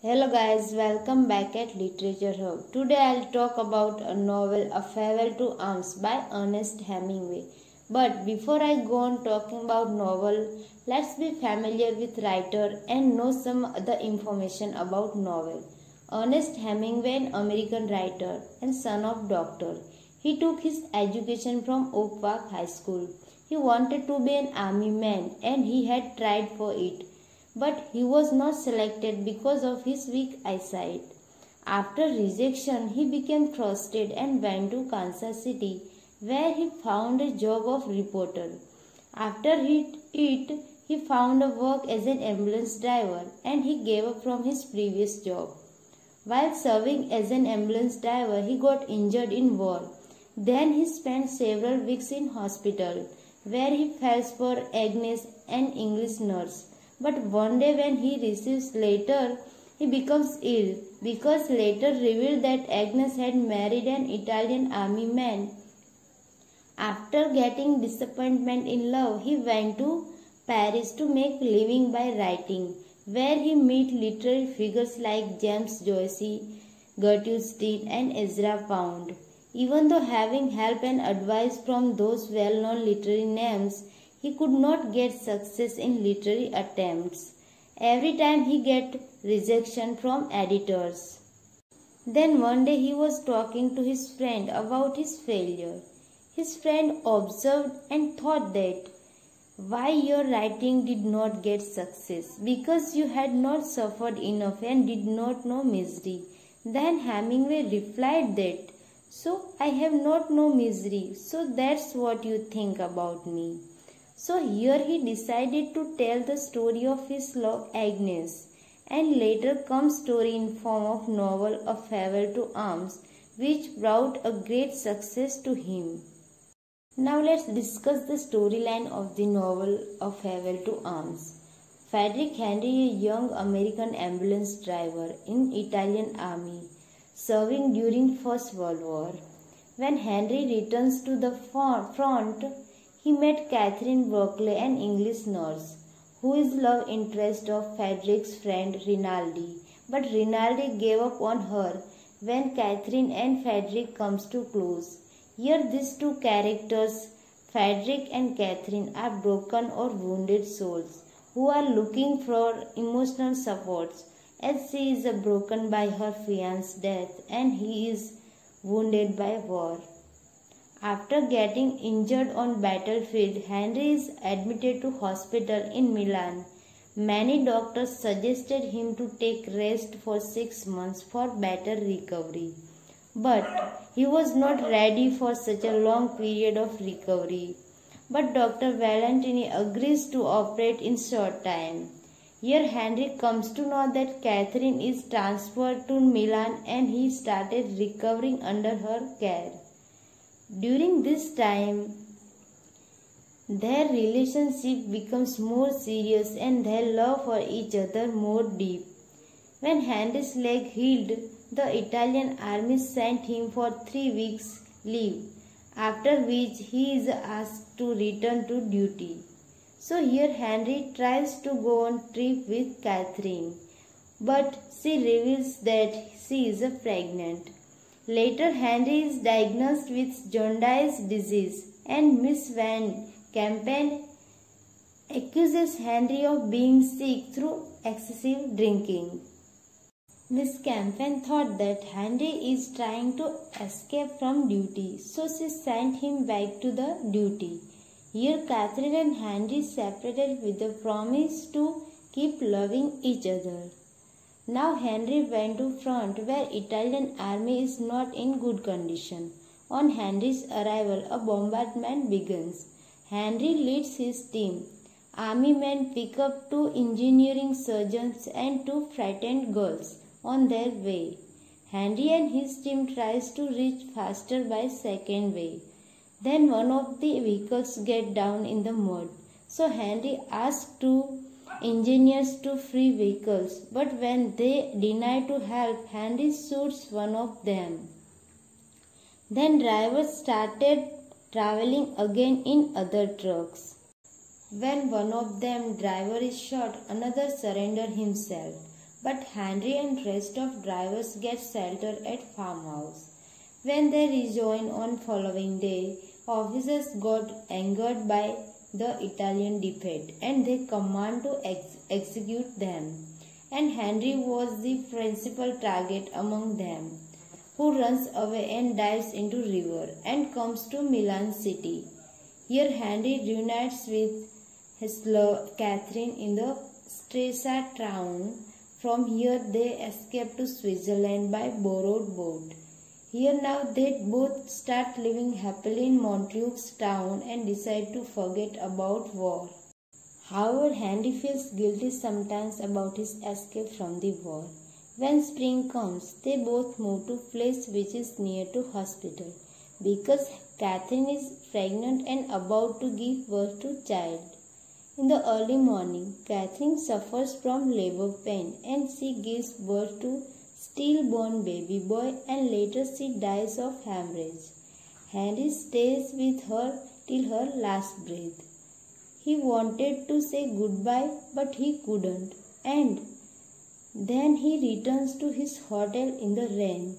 Hello guys, welcome back at Literature Hub. Today I'll talk about a novel, A Farewell to Arms by Ernest Hemingway. But before I go on talking about novel, let's be familiar with writer and know some other information about novel. Ernest Hemingway, an American writer and son of doctor. He took his education from Oak Park High School. He wanted to be an army man and he had tried for it but he was not selected because of his weak eyesight. After rejection, he became frustrated and went to Kansas City, where he found a job of reporter. After he it, he found a work as an ambulance driver and he gave up from his previous job. While serving as an ambulance driver, he got injured in war. Then he spent several weeks in hospital, where he fell for Agnes, an English nurse. But one day when he receives letter, he becomes ill because later revealed that Agnes had married an Italian army man. After getting disappointment in love, he went to Paris to make living by writing, where he meet literary figures like James Joyce, Gertrude Stein and Ezra Pound. Even though having help and advice from those well-known literary names, he could not get success in literary attempts. Every time he get rejection from editors. Then one day he was talking to his friend about his failure. His friend observed and thought that why your writing did not get success because you had not suffered enough and did not know misery. Then Hemingway replied that so I have not no misery so that's what you think about me. So here he decided to tell the story of his love Agnes and later comes story in form of novel A Farewell to Arms which brought a great success to him. Now let's discuss the storyline of the novel A Farewell to Arms. Frederick Henry, a young American ambulance driver in Italian army, serving during First World War. When Henry returns to the front, he met Catherine Barkley, an English nurse, who is love interest of Frederick's friend Rinaldi. But Rinaldi gave up on her when Catherine and Frederick comes to close. Here these two characters, Frederick and Catherine, are broken or wounded souls who are looking for emotional supports as she is broken by her fiance's death and he is wounded by war. After getting injured on battlefield, Henry is admitted to hospital in Milan. Many doctors suggested him to take rest for 6 months for better recovery. But he was not ready for such a long period of recovery. But Dr. Valentini agrees to operate in short time. Here Henry comes to know that Catherine is transferred to Milan and he started recovering under her care. During this time, their relationship becomes more serious and their love for each other more deep. When Henry's leg healed, the Italian army sent him for three weeks leave, after which he is asked to return to duty. So here Henry tries to go on trip with Catherine, but she reveals that she is pregnant. Later, Henry is diagnosed with jaundice disease and Miss Van Campen accuses Henry of being sick through excessive drinking. Miss Campen thought that Henry is trying to escape from duty, so she sent him back to the duty. Here Catherine and Henry separated with the promise to keep loving each other. Now Henry went to front where Italian army is not in good condition. On Henry's arrival, a bombardment begins. Henry leads his team. Army men pick up two engineering surgeons and two frightened girls on their way. Henry and his team tries to reach faster by second way. Then one of the vehicles get down in the mud. So Henry asks to engineers to free vehicles, but when they deny to help, Henry shoots one of them. Then drivers started traveling again in other trucks. When one of them driver is shot, another surrender himself. but Henry and rest of drivers get shelter at farmhouse. When they rejoin on following day, officers got angered by the Italian defeat and they command to ex execute them. And Henry was the principal target among them, who runs away and dives into river and comes to Milan city. Here Henry reunites with his love Catherine in the Stresa town. From here they escape to Switzerland by borrowed boat. Here now they both start living happily in Montreux town and decide to forget about war. However, Henry feels guilty sometimes about his escape from the war. When spring comes, they both move to place which is near to hospital because Catherine is pregnant and about to give birth to child. In the early morning, Catherine suffers from labor pain and she gives birth to stillborn baby boy and later she dies of hemorrhage. Henry stays with her till her last breath. He wanted to say goodbye but he couldn't and then he returns to his hotel in the rain